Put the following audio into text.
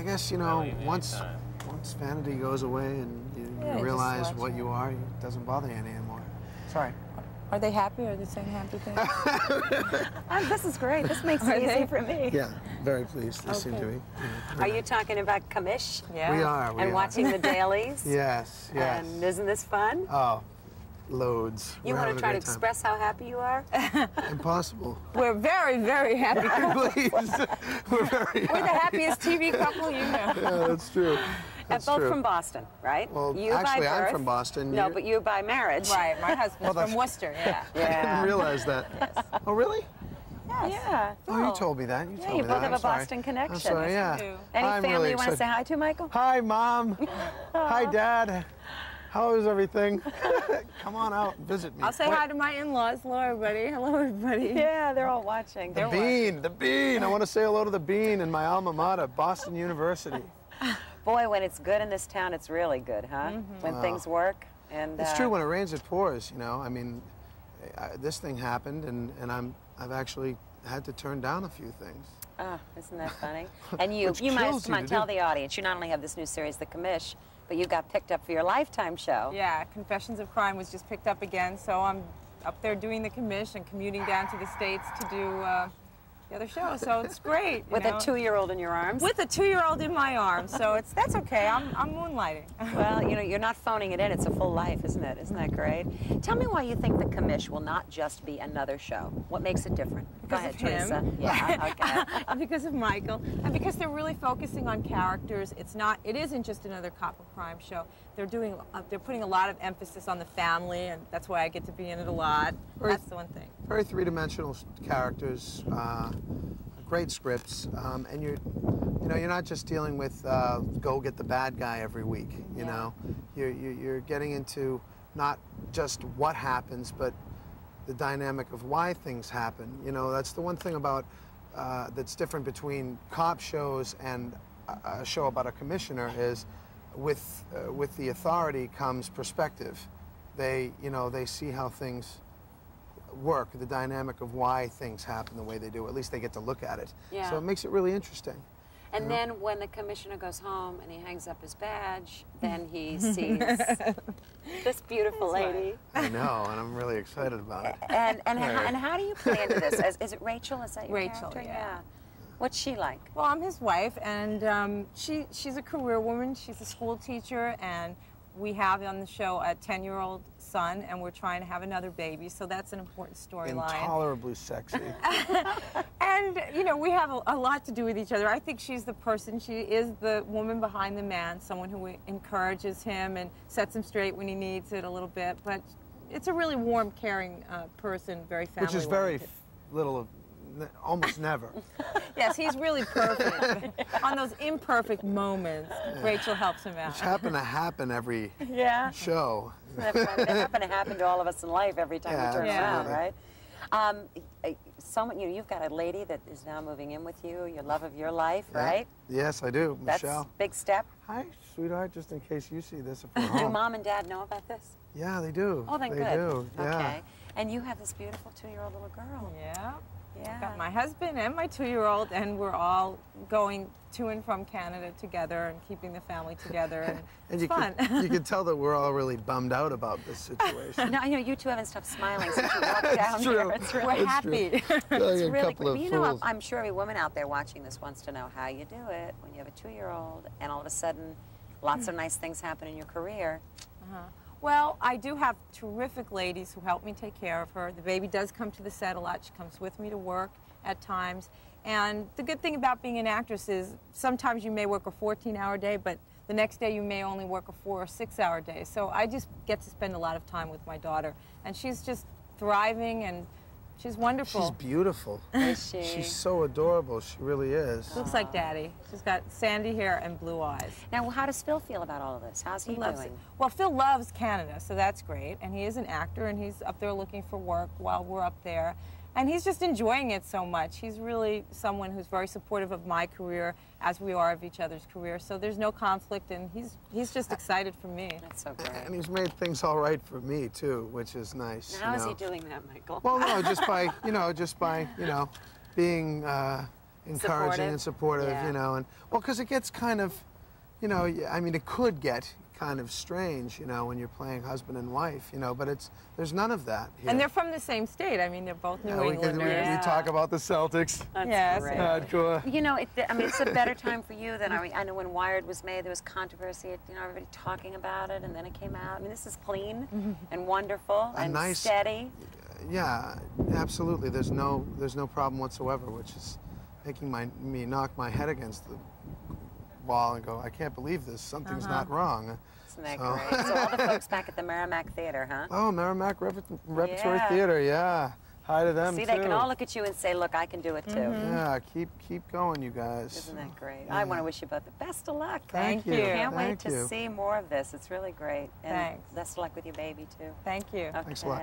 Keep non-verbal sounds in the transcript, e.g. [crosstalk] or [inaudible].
I guess you know once once vanity goes away and you, Yeah, you realize what you are, it doesn't bother you anymore. Sorry. Are they happy? Are they saying happy things? [laughs] Oh, ah, this is great. This makes Are it they? easy for me. Yeah, very pleased. They seem to Okay. be. yeah. Are you talking about commish yeah. We are. We and are. watching the dailies? [laughs] Yes. Yes. And isn't this fun? oh, loads. you want to try to time. express how happy you are? [laughs] Impossible. We're very, very happy. [laughs] Please. [laughs] We're very. We're the happiest TV couple you know. Yeah, that's true. And That's both true. from Boston, right? Well, you actually, by birth. I'm from Boston. No, You- but you by marriage. Right, my husband's Well, from Worcester, yeah. I didn't realize that. Oh, really? Yes. Yeah. Oh, you told me that. You Yeah, told you me both that. have I'm a sorry. Boston I'm connection. sorry. Yeah. Yes, you do. Any I'm family really you want to say hi to, Michael? Hi, mom. Hi, dad. How is everything? [laughs] Come on out and visit me. I'll say Wait, hi to my in-laws. Hello, everybody. Hello, everybody. Yeah, they're all watching. The They're Bean, the Bean. I want to say hello to the Bean in my alma mater, Boston University. [laughs] Boy, when it's good in this town, it's really good, huh? When Wow. things work. And It's uh, true. When it rains, it pours. You know. I mean, I, this thing happened, and and I'm I've actually had to turn down a few things. Ah, isn't that funny? [laughs] And you, Which you might kills come on, tell do. the audience. You not only have this new series, The Commish, but you got picked up for your Lifetime show. Yeah, Confessions of Crime was just picked up again, so I'm up there doing the commission, commuting down to the States to do uh, the other show, so it's [laughs] great. you With know. a two-year-old in your arms. With a two-year-old in my arms, so it's that's okay. I'm, I'm moonlighting. [laughs] well, you know, you're not phoning it in. It's a full life, isn't it? Isn't that great? Tell me why you think The Commish will not just be another show. What makes it different? Go Because ahead, of him. Theresa. Yeah, okay. [laughs] because of Michael, and because they're really focusing on characters. It's not. It isn't just another cop or crime show. They're doing. Uh, they're putting a lot of emphasis on the family, and that's why I get to be in it a lot. Right. That's the one thing. Very three-dimensional characters, uh, great scripts, um, and you're, you know, you're not just dealing with uh, go get the bad guy every week. You Yeah. know, you're, you're you're getting into not just what happens, but the dynamic of why things happen. You know, that's the one thing about uh, that's different between cop shows and a, a show about a commissioner is with uh, with the authority comes perspective. They, you know, they see how things work, the dynamic of why things happen the way they do. At least they get to look at it. Yeah. So it makes it really interesting. And then when the commissioner goes home and he hangs up his badge, then he [laughs] sees this beautiful lady. I know, and I'm really excited about it. And and, Right. how, and how do you play into this? Is, is it Rachel? Is that your Rachel, character? yeah. What's she like? Well, I'm his wife, and um, she she's a career woman. She's a school teacher, and we have on the show a 10-year-old son, and we're trying to have another baby. So that's an important storyline. Intolerably sexy. [laughs] And you know, we have a, a lot to do with each other. I think she's the person. She is the woman behind the man, someone who encourages him and sets him straight when he needs it a little bit. But it's a really warm, caring uh, person, very family. Which is very f- little almost never. [laughs] Yes, he's really perfect. [laughs] On those imperfect moments, Rachel helps him out. Which happen to happen every Yeah. show. That happen to happen to all of us in life every time Yeah, we turn Yeah. around, right? Um, uh, someone, you know, you've got a lady that is now moving in with you, your love of your life, Yeah. right? Yes, I do, That's Michelle. big step. Hi, sweetheart. Just in case you see this, if [laughs] Do mom and dad know about this? Yeah, they do. Oh, then they good. do. Yeah. Okay. And you have this beautiful two-year-old little girl. Yeah. Yeah. Got my husband and my two-year-old, and we're all going to and from Canada together and keeping the family together. And, [laughs] And it's you fun. can, you can [laughs] tell that we're all really bummed out about this situation. No, you know, you two haven't stopped smiling since you walked [laughs] down true. here. It's really, we're It's happy. true. Like it's a really cool. You know, I'm, fools. I'm sure every woman out there watching this wants to know how you do it when you have a two-year-old and all of a sudden lots of nice things happen in your career. Uh-huh. Well, I do have terrific ladies who help me take care of her. The baby does come to the set a lot. She comes with me to work at times. And the good thing about being an actress is sometimes you may work a 14 hour day, but the next day you may only work a four or six hour day. So I just get to spend a lot of time with my daughter. And she's just thriving and she's wonderful. She's beautiful. Is she? She's so adorable. She really is. Looks like daddy. She's got sandy hair and blue eyes. Now, how does Phil feel about all of this? How's he, He loves doing? it. Well, Phil loves Canada, so that's great. And he is an actor, and he's up there looking for work while we're up there. And he's just enjoying it so much. He's really someone who's very supportive of my career, as we are of each other's career. So there's no conflict, and he's he's just excited for me. That's so great. And he's made things all right for me too, which is nice. Now, how you is he doing that, Michael? Well, no, just by you know, just by you know, being uh, encouraging Supportive? and supportive, Yeah. you know, and well, because it gets kind of, you know, I mean, it could get kind of strange, you know, when you're playing husband and wife, you know, but it's there's none of that here. And they're from the same state. I mean, they're both New Yeah, we, can, we, Englanders. we talk about the Celtics. That's Yes. great. Hardcore. You know, it, I mean, it's a better time for you than I, mean, I know when Wired was made, there was controversy. You know, everybody talking about it, and then it came out. I mean, this is clean mm-hmm. and wonderful A and nice- steady. Yeah, absolutely. There's no there's no problem whatsoever, which is making my me knock my head against the wall and go, I can't believe this. Something's Uh-huh. not wrong. Isn't that So- great? [laughs] So all the folks back at the Merrimack Theater, huh? Oh, Merrimack Rep- Repertory Yeah. Theater, yeah. Hi to them See, too. they can all look at you and say, "Look, I can do it too." Yeah, keep keep going, you guys. Isn't that great? I want to wish you both the best of luck. Thank you. you. Can't wait Thank to see more of this. It's really great. And Thanks. best of luck with your baby too. Thank you. Okay. Thanks a lot.